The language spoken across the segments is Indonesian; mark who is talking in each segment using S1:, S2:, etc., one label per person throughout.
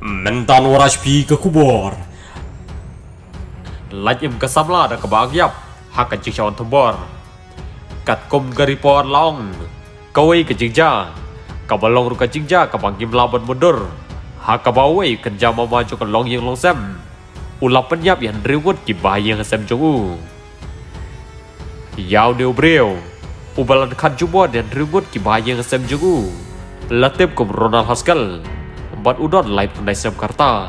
S1: Mentan waras pi ke kubur. Lajim ke samla da ke bagyap. Hak ke jik tebor. Kat kum garipor laong. Kawai ke jingja. Kabalong ruka jingja kabangkim laban mundur. Hak ke bawai kerja maju ke long yang long sem. Ulap penyap yang rewut ki bayang sem jongu. Yau deu breu. Ubalan kan jubwa dan rewut ki bayang sem jongu. Latip kum Ronald Haskell. Empat udon sem karta.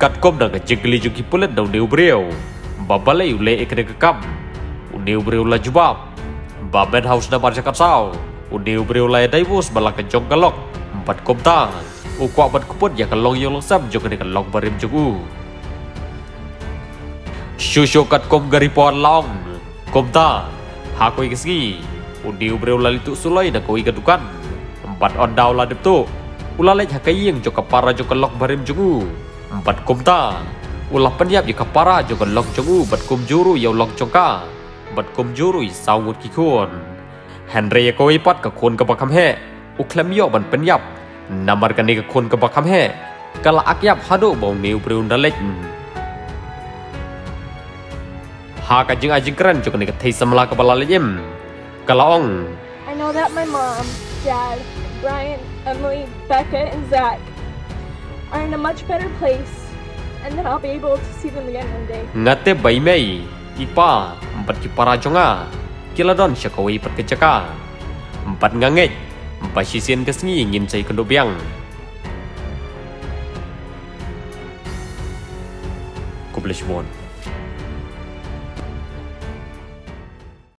S1: Kat kom dah kecik geli juki pulet dau deu breu. Babalai ule ekne kekam. Uneu breu la jubab. Baben haus na marja katsau. Uneu breu la daivus balak kejong kalok. Empat kom ta. Ukwa bat kuput ya kalong yung sam jok ne kalong barim jugu. Shusho kat kom garipon long. Kom ta. Hakoi keski. Uneu breu la litu sulai na koi gadukan. Empat on dau ladep tu. Ulah lek hakayeng jo kapara jo kelok barim jungu. Empat kumta. Ulah penyap jo kapara jo kelok jungu bat kum juru yau lok jongka. Bat kum juru isau ngut kikun. Henry ko ipat ka kun ka bakam he. Uklem yo ban penyap. Namar kan ni ka kun ka bakam he. Kala akyap hado bau neu preun dalek. Ha ka jing ajing keren jo kan ni ka thei samla ka balale jem. Kala ong.
S2: I know that my mom dad, Brian, Emily, Becca, and Zach are in a much better place, and that I'll be able to see them again one day.
S1: ngate bai mei ipa empat ki para jonga kila don syakawi pat kecaka empat nganget empat sisien kesngi ingin cai kendo biang. Kublish bon